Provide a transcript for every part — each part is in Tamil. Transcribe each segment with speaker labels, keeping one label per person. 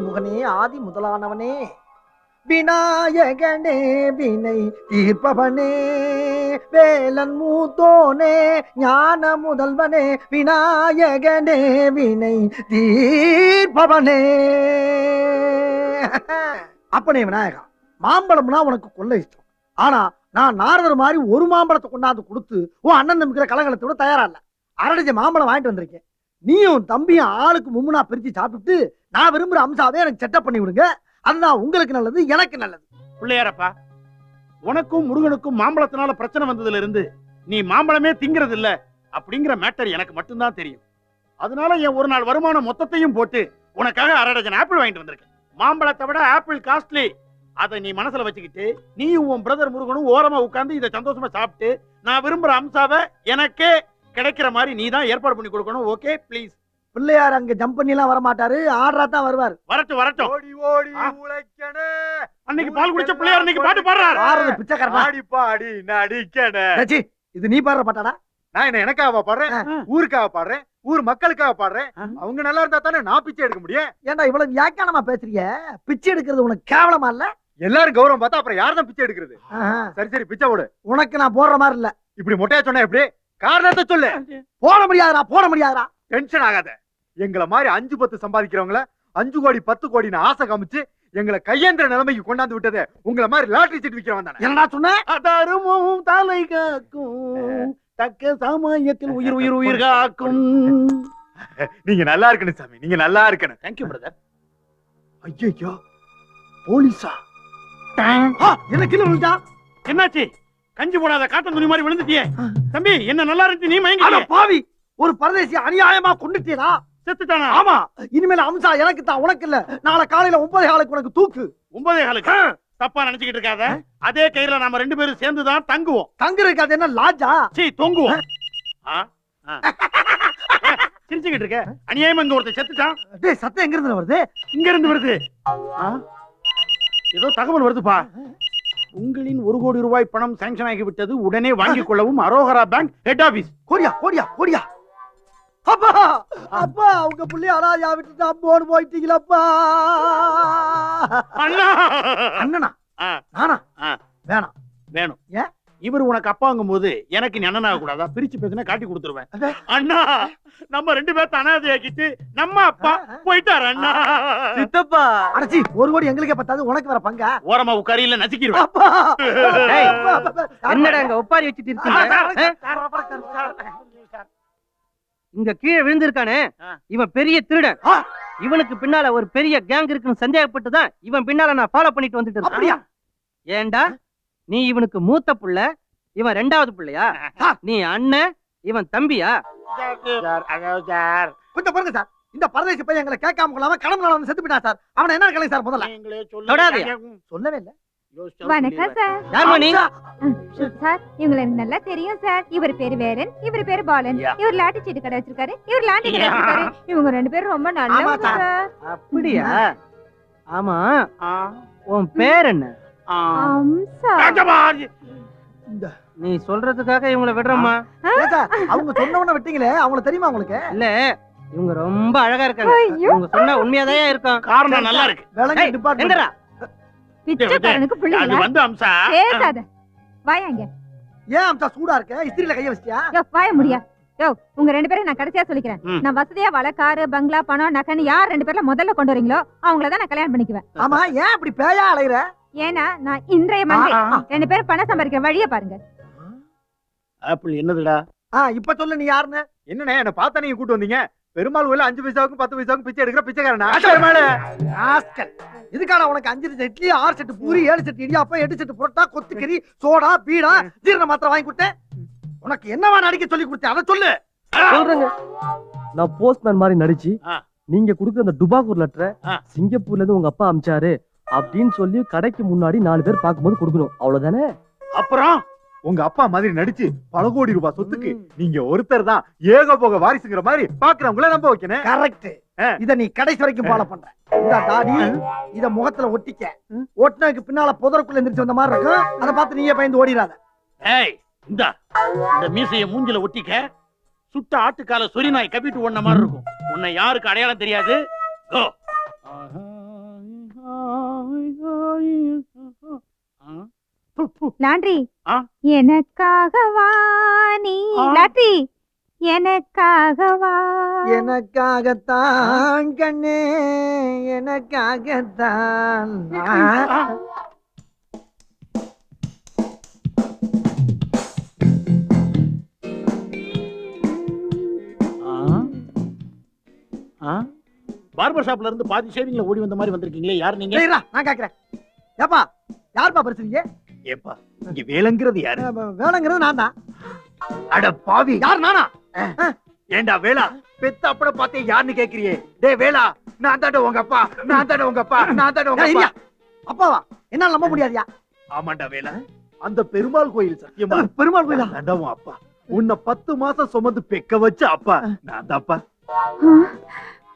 Speaker 1: முகனே ஆதி முதலானவனே. விநாயகனே வினை தீர்ப்பவனே. வேலன் மூத்தோனே ஞான முதல்வனே. விநாயகனே வினை தீர்ப்பவனே. அப்பனே விநாயகா மாம்பழம்னா உனக்கு கொள்ள இஷ்டம். ஆனா நான் நாரதர் மாதிரி ஒரு மாம்பழத்தை கொண்டாந்து கொடுத்து உன் அண்ணன் தம்பிக்கிற கலகலத்தோட தயாரா இல்ல. அரடிச்ச மாம்பழம் வாங்கிட்டு வந்திருக்கேன். நீயும் தம்பியும் ஆளுக்கு மும்முனா பிரிச்சு சாப்பிட்டு நான் விரும்புற அம்சாவே எனக்கு செட்டப் பண்ணி விடுங்க. அதுதான் உங்களுக்கு நல்லது எனக்கு நல்லது.
Speaker 2: பிள்ளையாரப்பா உனக்கும் முருகனுக்கும் மாம்பழத்தினால பிரச்சனை வந்ததுல இருந்து நீ மாம்பழமே திங்கிறது இல்ல அப்படிங்கிற மேட்டர் எனக்கு மட்டும்தான் தெரியும். அதனால என் ஒரு நாள் வருமானம் மொத்தத்தையும் போட்டு உனக்காக அரை டஜன் ஆப்பிள் வாங்கிட்டு வந்திருக்கேன். மாம்பழத்தை விட ஆப்பிள் காஸ்ட்லி அதை நீ மனசுல வச்சுக்கிட்டு நீயும் உன் பிரதர் முருகனும் ஓரமா உட்கார்ந்து இதை சந்தோஷமா சாப்பிட்டு நான் விரும்புற அம்சாவை எனக்கே கிடைக்கிற மாதிரி நீ தான் ஏற்பாடு பண்ணி கொடுக்கணும். ஓகே ப்ளீஸ்
Speaker 1: பிள்ளையார் அங்க ஜம்ப் பண்ணி எல்லாம் வர மாட்டாரு ஆடுறா தான் வருவார்.
Speaker 2: வரட்டும் வரட்டும்.
Speaker 3: ஓடி ஓடி. உழைக்கணே.
Speaker 2: அன்னைக்கு பால் குடிச்ச பிள்ளையார் இன்னைக்கு பாட்டு பாடுறாரு.
Speaker 1: ஆடுறது பிச்சைக்காரனா?
Speaker 3: ஆடி பாடி நடிக்கணே.
Speaker 1: டேச்சி, இது நீ பாடுற பாட்டாடா?
Speaker 3: நான் என்ன எனக்காக பாடுறேன். ஊருக்காக பாடுறேன்? ஊர் மக்களுக்காக பாடுறேன். அவங்க நல்லா இருந்தா தானே நான் பிச்சை எடுக்க முடியும்?
Speaker 1: ஏன்டா இவ்வளவு வியாக்கியானமா பேசுறீங்க? பிச்சை எடுக்கிறது உனக்கு கேவலமா இல்ல?
Speaker 3: எல்லாரும் கௌரவம் பார்த்தா அப்புறம் யார் தான் பிச்சை எடுக்கிறது?
Speaker 1: ஆஹா.
Speaker 3: சரி சரி பிச்சை போடு.
Speaker 1: உனக்கு நான் போடுற மாதிரி இல்ல.
Speaker 3: இப்படி மொட்டையா சொன்னா எப்படி? காரணத்தை சொல்லு.
Speaker 1: போட முடியாதுடா போட முடியாதுடா.
Speaker 3: டென்ஷன் ஆகாத. எங்களை மாதிரி அஞ்சு பத்து சம்பாதிக்கிறவங்கள அஞ்சு கோடி பத்து கோடின்னு ஆசை காமிச்சு எங்களை கையேந்திர நிலைமைக்கு கொண்டாந்து விட்டது. உங்களை மாதிரி லாட்டரி சீட் விக்கிறவன் தானே.
Speaker 1: என்னடா சொன்ன?
Speaker 2: அதருமும் தலை காக்கும். தக்க சமயத்தில் உயிர் உயிர் உயிர் காக்கும்.
Speaker 3: நீங்க நல்லா இருக்கணும் சாமி நீங்க நல்லா இருக்கணும்.
Speaker 2: தேங்க்யூ பிரதர்
Speaker 1: ஐயோ போலீஸா? என்ன கீழே விழுந்தா
Speaker 2: என்னாச்சு? கஞ்சி போடாத காட்டன் துணி மாதிரி விழுந்துட்டியே. தம்பி என்ன நல்லா இருந்துச்சு நீ மயங்கி
Speaker 1: பாவி ஒரு பரதேசி அநியாயமா கொண்டுட்டீரா
Speaker 2: செத்துட்டானா?
Speaker 1: ஆமா. இனிமேல் அம்சா எனக்கு தான் உனக்கு இல்ல. நாளை காலையில ஒன்பது காலுக்கு உனக்கு தூக்கு.
Speaker 2: ஒன்பதே காலுக்கு? தப்பா நினைச்சுக்கிட்டு இருக்காத. அதே கயிறுல நாம ரெண்டு பேரும் சேர்ந்து தான் தங்குவோம்.
Speaker 1: தங்குறதுக்கு அது என்ன லாஜா?
Speaker 2: சீ தொங்குவோம். சிரிச்சுக்கிட்டு இருக்க. அநியாயமா இங்க ஒருத்தன் செத்துட்டான்.
Speaker 1: டேய் சத்தம் எங்க இருந்து வருது?
Speaker 2: இங்க இருந்து வருது? ஏதோ தகவல் வருதுப்பா. உங்களின் ஒரு கோடி ரூபாய் பணம் சாங்ஷன் ஆகிவிட்டது. உடனே வாங்கிக் கொள்ளவும் அரோகரா பேங்க் ஹெட் ஆபீஸ்
Speaker 1: கோடியா கோடியா கோடியா அப்பா! அப்பா உங்க புள்ளி அராஜா விட்டுட்டு அம்மோடு போயிட்டீங்களப்பா.
Speaker 2: அண்ணா!
Speaker 1: அண்ணனா?
Speaker 2: ஆ.
Speaker 1: நானா. வேணாம்.
Speaker 2: வேணும்.
Speaker 1: ஏன்?
Speaker 2: இவர் உனக்கு அப்பாங்கும் போது எனக்கு நீ அண்ணனாக கூடாதா? பிரிச்சு பேசினா காட்டி கொடுத்துருவேன். அண்ணா! நம்ம ரெண்டு பேர்த்த அனாதையாக்கிட்டு நம்ம அப்பா போயிட்டாரு அண்ணா.
Speaker 4: சித்தப்பா!
Speaker 1: அடச்சி ஒரு கோடி எங்களுக்கே பத்தாது உனக்கு வர பங்கா?
Speaker 2: ஓரமா உட்காரியில நசுக்கிடுவேன்.
Speaker 4: என்னடா இங்க ஒப்பாரி வச்சுட்டு இருக்கீங்க? இங்க கீழே விழுந்திருக்கானே. இவன் பெரிய திருடன். இவனுக்கு பின்னால ஒரு பெரிய கேங் இருக்குன்னு சந்தேகப்பட்டு தான் இவன் பின்னால நான் ஃபாலோ பண்ணிட்டு வந்துட்டு
Speaker 1: அப்படியா?
Speaker 4: இருக்கேன் ஏன்டா நீ இவனுக்கு மூத்த புள்ள இவன் ரெண்டாவது புள்ளையா. நீ அண்ணன் இவன் தம்பியா?
Speaker 1: கொஞ்சம் பாருங்க சார். இந்த பரதேசி பையன் எங்களை கேட்காம கொள்ளாம கடம்பு வந்து செத்து போயிட்டான் சார். அவனை என்ன கலை சார் முதல்ல? சொல்லவே இல்ல.
Speaker 5: வணக்கம் சார் சார் இவங்களை எனக்கு நல்லா தெரியும் சார் இவர் பேரு வேரன் இவர் பேரு பாலன். இவர் லாட்டி சீட்டு கடை வச்சிருக்காரு இவர் லாண்டி கடை. வச்சிருக்காரு. இவங்க ரெண்டு பேரும் ரொம்ப நல்லவங்க
Speaker 1: ஆமா சார்.
Speaker 4: அப்படியா? ஆமா. உன் பேர் என்ன?
Speaker 5: அம்சா
Speaker 4: நீ சொல்றதுக்காக இவங்கள விடுறோமா
Speaker 1: அவங்க சொன்னவன விட்டீங்களே அவங்கள தெரியுமா உங்களுக்கு?
Speaker 4: இல்ல இவங்க ரொம்ப அழகா இருக்காங்க. இவங்க சொன்னா உண்மையாதான் இருக்கும்.
Speaker 2: காரணம் நல்லா இருக்கு.
Speaker 5: பிச்சைக்காரனுக்கு
Speaker 2: அது
Speaker 5: பிள்ளைங்களா
Speaker 2: வந்து அம்சா.
Speaker 5: பேசாத. வாயாங்க
Speaker 1: ஏன் அம்சா சூடா இருக்க? இஸ்திரியில கைய வச்சிட்டியா?
Speaker 5: யோ வாய முடியா. யோ உங்க ரெண்டு பேரும் நான் கடைசியா சொல்லிக்கிறேன். நான் வசதியா வள காரு பங்களா பணம் நகன்னு யார் ரெண்டு பேர்ல முதல்ல கொண்டு வரீங்களோ அவங்கள தான் நான் கல்யாணம் பண்ணிக்குவேன்.
Speaker 1: ஆமா ஏன் இப்படி பேயா அலையுற?
Speaker 5: ஏன்னா நான் இன்றைய மந்திரி ரெண்டு பேரும் பணம் சம்பாதிக்கிற வழியை பாருங்க.
Speaker 2: ஆப்பிள் என்னதுடா?
Speaker 1: ஆ இப்ப சொல்லு நீ யாருன்னு?
Speaker 3: என்னண்ணே என்ன பார்த்தா நீங்க கூட்டு வந்தீங்க? பெருமாள் கோயில அஞ்சு பைசாவுக்கும் பத்து பைசாவுக்கும் பிச்சை எடுக்கிற பிச்சைக்காரனா?
Speaker 1: இதுக்கான உனக்கு அஞ்சு செட்டு இட்லி ஆறு செட்டு பூரி ஏழு செட்டு இடியாப்பம் எட்டு செட்டு புரோட்டா கொத்துக்கறி சோடா பீடா ஜீரண மாத்திரை வாங்கி கொடுத்தேன். உனக்கு என்னவா நடிக்க சொல்லி கொடுத்தேன்? அதை சொல்லு.
Speaker 6: சொல்றேங்க. நான் போஸ்ட்மேன் மாதிரி நடிச்சு. நீங்க குடுக்குற அந்த டுபாகூர் லெட்டரை. சிங்கப்பூர்ல இருந்து உங்க அப்பா அமிச்சாரு அப்படின்னு சொல்லி கடைக்கு முன்னாடி நாலு பேர் பார்க்கும்போது கொடுக்கணும். அவ்வளவுதானே?
Speaker 2: அப்புறம்?
Speaker 3: உங்க அப்பா மாதிரி நடிச்சு பல கோடி ரூபாய் சொத்துக்கு நீங்க ஒருத்தர் தான் ஏக போக வாரிசுங்கிற மாதிரி பாக்குறவங்கள நம்ப வைக்கணும்.
Speaker 1: கரெக்ட். இத நீ கடைசி வரைக்கும் ஃபாலோ பண்ற. இந்த தாடி இத முகத்துல ஒட்டிக்க. ஒட்டினதுக்கு பின்னால புதருக்குள்ள எந்திரிச்சு வந்த மாதிரி இருக்கும். அதை பார்த்து நீயே பயந்து ஓடிடாத
Speaker 2: ஏய் இந்தா இந்த மீசைய மூஞ்சில ஒட்டிக்க சுட்ட ஆட்டுக்கால சொறி நாய் கப்பிட்டு ஒண்ண மாதிரி இருக்கும். உன்னை யாருக்கு அடையாளம் தெரியாது?
Speaker 5: லாண்ட்ரி? எனக்காகவா நீ. லாண்ட்ரி. எனக்காகவா
Speaker 1: எனக்காகத்தான் கண்ணே. எனக்காகத்தான்.
Speaker 2: பார்பர் ஷாப்ல இருந்து பாதி ஷேவிங்ல ஓடி வந்த மாதிரி வந்திருக்கீங்களே. யார் நீங்க?
Speaker 1: நான் கேக்குறேன். ஏப்பா யாருப்பா பேசுறீங்க
Speaker 3: ஏப்பா இங்க வேலைங்கிறது யாரு?
Speaker 1: வேலைங்கிறது நான் தான்.
Speaker 3: அட பாவி
Speaker 1: யார் நானா?
Speaker 3: ஏண்டா வேலா பெத்த அப்பட பார்த்தே யாருன்னு கேக்குறியே? டேய் வேலா நான் தாண்ட உங்க அப்பா நான் தாண்ட உங்க அப்பா நான் தாண்ட உங்க அப்பா?
Speaker 1: அப்பாவா? என்னால நம்ப முடியாதியா?
Speaker 3: ஆமாண்டா வேலா அந்த பெருமாள் கோயில் சத்தியமா?
Speaker 1: பெருமாள் கோயிலா?
Speaker 3: தாண்டா உன் அப்பா. உன்னை பத்து மாசம் சுமந்து பெக்க வச்ச அப்பா நான் தான்ப்பா.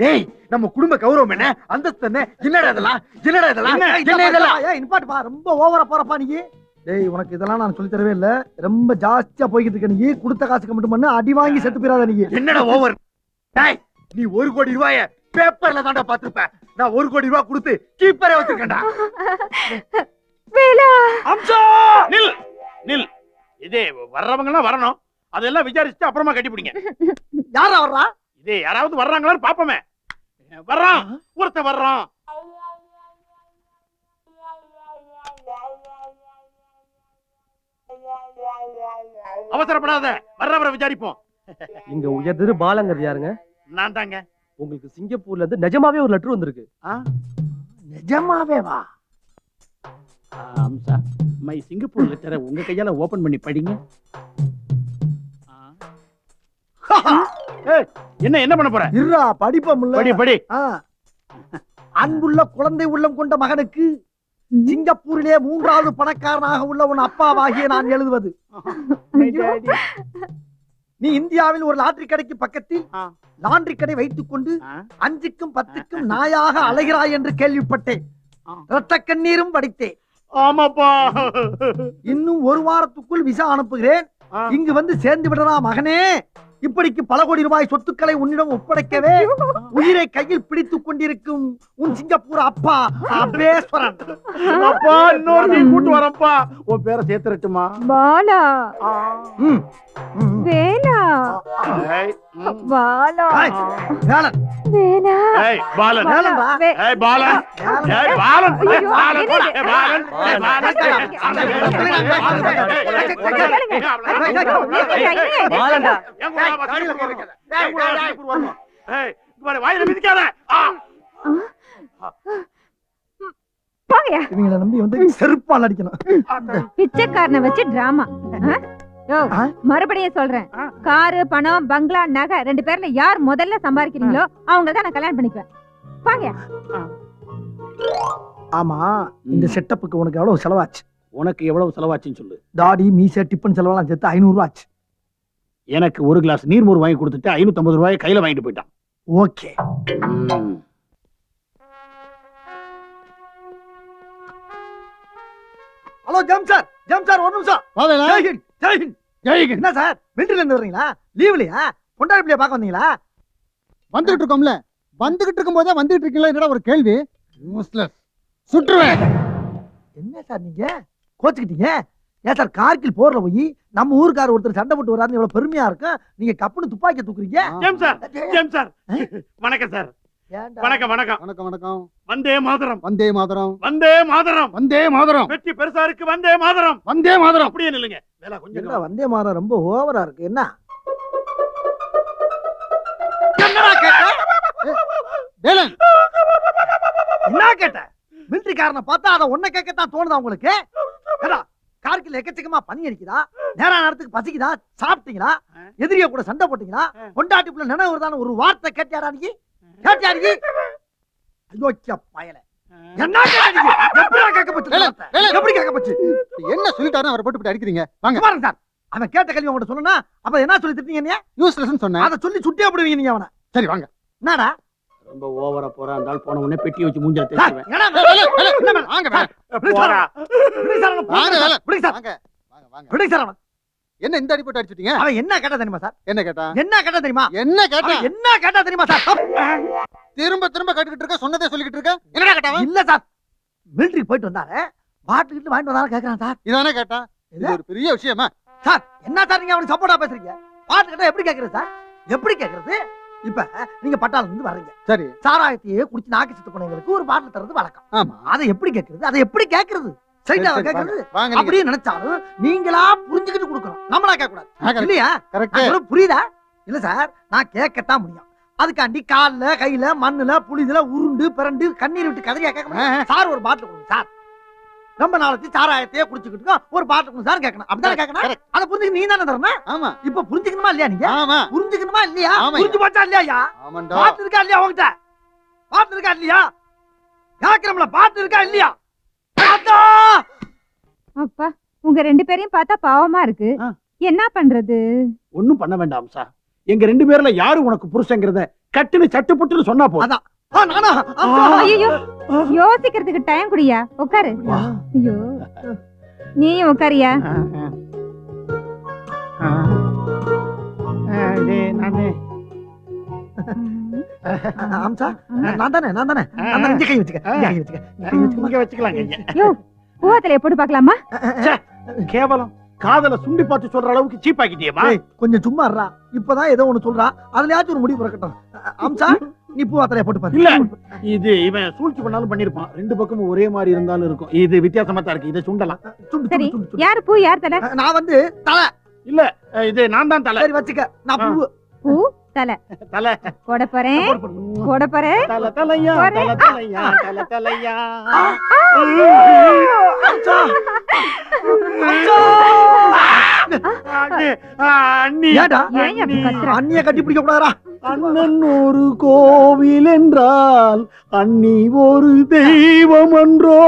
Speaker 3: டேய் நம்ம குடும்ப கௌரவம் என்ன? அந்தஸ்து என்ன? என்னடா இதெல்லாம்? என்னடா இதெல்லாம்?
Speaker 2: என்ன?
Speaker 3: இதெல்லாம்?
Speaker 1: ஏய் நிப்பாட்டுப்பா ரொம்ப ஓவரா போறப்பா நீ. டேய் உனக்கு இதெல்லாம் நான் சொல்லி தரவே இல்ல. ரொம்ப ஜாஸ்தியா போய்கிட்டு இருக்க நீ. கொடுத்த காசுக்கு மட்டும் பண்ணு அடி வாங்கி செத்து போயிடாத நீ.
Speaker 3: என்னடா ஓவர் டேய் நீ ஒரு கோடி ரூபாய பேப்பர்ல தான்டா பாத்துருப்ப நான் ஒரு கோடி ரூபாய் கொடுத்து கீப்பரே வச்சிருக்கேன்டா.
Speaker 5: வேலா.
Speaker 2: அம்சா! நில் நில். இதே வர்றவங்க எல்லாம் வரணும். அதெல்லாம் விசாரிச்சுட்டு அப்புறமா கட்டி பிடிங்க
Speaker 1: யாரா வர்றா?
Speaker 2: இதே யாராவது வர்றாங்களான்னு பாப்போமே. வர்றான் ஒருத்த வர்றான் அவசரப்படாத. வர்றவரை விசாரிப்போம்.
Speaker 6: இங்க உயர்திரு பாலங்கிறது யாருங்க?
Speaker 2: நான் தாங்க.
Speaker 6: உங்களுக்கு சிங்கப்பூர்ல இருந்து நிஜமாவே ஒரு லெட்டர் வந்திருக்கு.
Speaker 1: நிஜமாவே வா
Speaker 2: அம்சா மை சிங்கப்பூர் லெட்டரை உங்க கையால ஓபன் பண்ணி படிங்க. என்ன என்ன பண்ண போற?
Speaker 1: இருடா படிப்ப முல்ல.
Speaker 2: படி படி.
Speaker 1: ஆ. அன்புள்ள குழந்தை உள்ளம் கொண்ட மகனுக்கு சிங்கப்பூரிலே மூன்றாவது பணக்காரனாக உள்ள உன் அப்பாவாகிய நான் எழுதுவது. நீ இந்தியாவில் ஒரு லாட்டரி கடைக்கு பக்கத்தில். லாண்டரி கடை வைத்துக் கொண்டு. அஞ்சுக்கும் பத்துக்கும் நாயாக அலைகிறாய் என்று கேள்விப்பட்டேன்.
Speaker 2: ஆ.
Speaker 1: ரத்த கண்ணீரும் படித்தேன்
Speaker 2: ஆமாப்பா.
Speaker 1: இன்னும் ஒரு வாரத்துக்குள் விசா அனுப்புகிறேன். இங்கு வந்து சேர்ந்து விடறா மகனே. இப்படிக்கு பல கோடி ரூபாய் சொத்துக்களை உன்னிடம் ஒப்படைக்கவே உயிரை கையில் பிடித்துக் கொண்டிருக்கும் உன் சிங்கப்பூர் அப்பா அபேஸ்வரன்
Speaker 2: அப்பா இன்னொரு கூட்டு வரப்பா உன் பேரை சேர்த்துறட்டுமா
Speaker 5: பாலா. வேலா. பாலா
Speaker 1: வேலன்
Speaker 5: வேலா
Speaker 2: பாலன் வாயில மிதிக்காத.
Speaker 1: இவங்களை நம்பி வந்து செருப்பால் அடிக்கணும்.
Speaker 5: பிச்சைக்காரனை வச்சு டிராமா? மறுபடியும் சொல்றேன். காரு பணம் பங்களா நகை ரெண்டு பேர்ல யார் முதல்ல சம்பாதிக்கிறீங்களோ அவங்க தான் நான் கல்யாணம் பண்ணிக்குவேன். வாங்க
Speaker 1: ஆமா இந்த செட்டப்புக்கு உனக்கு எவ்வளவு செலவாச்சு?
Speaker 2: உனக்கு எவ்வளவு செலவாச்சுன்னு சொல்லு.
Speaker 1: தாடி மீசை டிப்பன் செலவெல்லாம் சேர்த்து ஐநூறு ரூபா ஆச்சு.
Speaker 2: எனக்கு ஒரு கிளாஸ் நீர்மோர் வாங்கி கொடுத்துட்டு ஐநூத்தி ஐம்பது ரூபாய் கையில வாங்கிட்டு போயிட்டான்.
Speaker 1: ஓகே. ஹலோ ஜம் சார். ஜம் சார் ஒரு நிமிஷம். ஜெய்ஹிந்த், ஜெய்ஹிந்த்.
Speaker 2: ஜெய்ஹிந்த்.
Speaker 1: என்ன சார் மிலிட்டரில இருந்து வர்றீங்களா? லீவ்லயா கொண்டாடி பிள்ளைய பார்க்க வந்தீங்களா?
Speaker 7: வந்துகிட்டு இருக்கோம்ல. வந்துகிட்டு இருக்கும் போதே வந்துகிட்டு இருக்கீங்களா? என்னடா ஒரு கேள்வி? யூஸ்லெஸ் சுற்றுவேன்.
Speaker 1: என்ன சார் நீங்க? கோச்சுக்கிட்டீங்க? ஏன் சார் கார்கில் போர்ல போய் நம்ம ஊருக்கார ஒருத்தர் சண்டை போட்டு வராருன்னு இவ்வளவு பெருமையா இருக்கும் நீங்க கப்புன்னு துப்பாக்கி தூக்குறீங்க?
Speaker 2: James sir James sir. வணக்கம் சார்? வணக்கம் வணக்கம்.
Speaker 7: வணக்கம் வணக்கம்.
Speaker 2: வந்தே மாதரம்.
Speaker 7: வந்தே மாதரம்.
Speaker 2: வந்தே மாதரம்.
Speaker 7: வந்தே மாதரம்.
Speaker 2: வெற்றி பெருசா இருக்கு வந்தே மாதரம்.
Speaker 7: வந்தே மாதரம்.
Speaker 2: அப்படியே நில்லுங்க. வேலை கொஞ்சம்
Speaker 1: வந்தே மாதம் ரொம்ப ஓவரா இருக்கு. என்ன? என்னடா கேட்ட?
Speaker 7: வேலன்.
Speaker 1: என்ன கேட்ட? மிலிட்டரிக்காரனை பார்த்தா அதை ஒன்ன கேட்கத்தான் தோணுதா உங்களுக்கு? கார்கில் எக்கச்சக்கமா பனி அடிக்குதா? நேரா நேரத்துக்கு பசிக்குதா? சாப்பிட்டீங்களா? எதிரிய கூட சண்டை போட்டீங்களா? கொண்டாட்டிப்புல நினைவு வருதான்னு ஒரு வார்த்தை கேட்டியாடா நீ கேட்டியா நீ அயோக்கிய பயல. என்ன
Speaker 7: சொல்லிட்டாரு அவரை போட்டு அடிக்கிறீங்க? வாங்க.
Speaker 1: பாருங்க சார். அவன் கேட்ட கேள்வி உங்கள்ட்ட சொன்னா அப்ப என்ன சொல்லி திட்டீங்க
Speaker 7: யூஸ்லெஸ் சொன்னேன்.
Speaker 1: அதை சொல்லி சுட்டே போடுவீங்க நீங்க அவனை.
Speaker 7: சரி வாங்க.
Speaker 1: என்னடா?
Speaker 2: ரொம்ப ஓவரா போறா. ஆள் போன உடனே பெட்டி வச்சு மூஞ்சல தேய்ச்சுவேன்
Speaker 1: என்ன.
Speaker 7: என்ன இந்த அடி போட்டு அடிச்சிட்டீங்க?
Speaker 1: அவன் என்ன கேட்டா தெரியுமா சார்?
Speaker 7: என்ன கேட்டா?
Speaker 1: என்ன கேட்டா தெரியுமா?
Speaker 7: என்ன கேட்டா?
Speaker 1: என்ன கேட்டா தெரியுமா சார்?
Speaker 7: திரும்ப திரும்ப கேட்டுக்கிட்டு இருக்க சொன்னதே சொல்லிக்கிட்டு இருக்க? என்னடா கேட்டா?
Speaker 1: இல்ல சார். மிலிட்டரி போயிட்டு வந்தாரு. பாட்டுக்கிட்டு வாங்கிட்டு வந்தாரு கேக்குறான் சார்.
Speaker 7: இதானே கேட்டா? இது ஒரு பெரிய விஷயமா?
Speaker 1: சார் என்ன சார் நீங்க அவனுக்கு சப்போர்ட்டா பேசுறீங்க? பாட்டு கேட்டா எப்படி கேக்குறது சார்? எப்படி கேக்குறது? இப்ப நீங்க பட்டாளம் இருந்து வர்றீங்க.
Speaker 7: சரி.
Speaker 1: சாராயத்தையே குடிச்சு நாக்கு சித்து போனவங்களுக்கு ஒரு பாட்டில் தர்றது வழக்கம்
Speaker 7: ஆமா.
Speaker 1: அதை எப்படி கேக்குறது? அதை எப்படி கேக்குறது?
Speaker 7: சரி,
Speaker 1: ஸ்ட்ரைட்டா
Speaker 7: சரி,
Speaker 1: கேக்குறது?
Speaker 7: வாங்க. வாங்க. நீங்க.
Speaker 1: அப்படியே நினைச்சாலும் நீங்களா புரிஞ்சுக்கிட்டு கொடுக்கணும். நம்மளா கேட்க கூடாது. இல்லையா? புரியுதா? இல்ல சார் நான் கேட்கத்தான் முடியும். அதுக்காண்டி கால்ல கையில மண்ணுல புளிதுல உருண்டு பிறண்டு கண்ணீர் விட்டு கதறியா கேட்க சார் ஒரு பாட்டில் கொடுங்க சார். ரொம்ப நாளைக்கு சாராயத்தையே குடிச்சுக்கிட்டு ஒரு கொடுங்க சார் கேட்கணும். அப்படிதான் கேட்கணும். அதை புரிஞ்சுக்க நீ தானே தரணும்?
Speaker 7: ஆமா.
Speaker 1: இப்ப புரிஞ்சுக்கணுமா இல்லையா நீங்க?
Speaker 7: ஆமா.
Speaker 1: புரிஞ்சுக்கணுமா இல்லையா. புரிஞ்சு போச்சா இல்லையா
Speaker 7: ஆமாண்டா.
Speaker 1: பாட்டு இருக்கா இல்லையா உங்ககிட்ட பாட்டு இருக்கா இல்லையா? கேக்குறோம்ல பாட்டு இருக்கா இல்லையா? பாத்தா!
Speaker 5: அப்பா உங்க ரெண்டு பேரையும் பார்த்தா பாவமா இருக்கு. என்ன பண்றது?
Speaker 2: ஒண்ணும் பண்ண வேண்டாம் அம்சா எங்க ரெண்டு பேர்ல யாரு உனக்கு புருஷங்கிறத கட்டுன்னு சட்டு புட்டுன்னு சொன்னா போதும்.
Speaker 1: ஆ, நானா.
Speaker 5: ஐயோ யோசிக்கிறதுக்கு டைம் குடியா? உட்காரு. ஐயோ நீயும் உட்காரியா?
Speaker 2: நானே.
Speaker 1: அம்சா நான் தானே நான் தானே. நான் தானே இங்க கை வச்சுக்க இங்க கை வச்சுக்க இங்க கை வச்சுக்க.
Speaker 2: இங்க வச்சுக்கலாங்க இங்க.
Speaker 5: யோ பூவத்திலைய போட்டு பார்க்கலாமா?
Speaker 2: கேவலம். காதல சுண்டி பார்த்து சொல்ற அளவுக்கு சீப் ஆக்கிட்டியேமா
Speaker 1: கொஞ்சம் சும்மா இருடா. இப்பதான் ஏதோ ஒண்ணு சொல்றா. அதுலயாச்சும் ஒரு முடிவு பிறக்கட்டும் அம்சா நீ பூ அத்தனைய போட்டு பாரு.
Speaker 2: இல்ல. இது இவன் சூழ்ச்சி பண்ணாலும் பண்ணிருப்பான். ரெண்டு பக்கமும் ஒரே மாதிரி இருந்தாலும் இருக்கும். இது வித்தியாசமா தான் இருக்கு. இதை சுண்டலாம்.
Speaker 1: சுண்டு,
Speaker 5: சரி. யாரு பூ யார் தலை?
Speaker 1: நான் வந்து தலை.
Speaker 2: அஹ் இது நான் தான் தலை.
Speaker 1: சரி வச்சுக்க. நான் பூ.
Speaker 5: பூ தலை.
Speaker 2: தலை.
Speaker 5: போட போறேன்.
Speaker 1: போடு,
Speaker 5: போறேன்.
Speaker 2: தல தலையா தல தலையா தல தலையா.
Speaker 1: அம்சா! அம்சா!
Speaker 2: அண்ணே, ஆ, அண்ணி
Speaker 1: ஏன்டா?
Speaker 5: ஏன் அப்படி கத்துற?
Speaker 1: அண்ணிய கட்டி பிடிக்க கூடாதா
Speaker 2: அண்ணன் ஒரு கோவில் என்றால் அண்ணி ஒரு தெய்வம் என்றோ.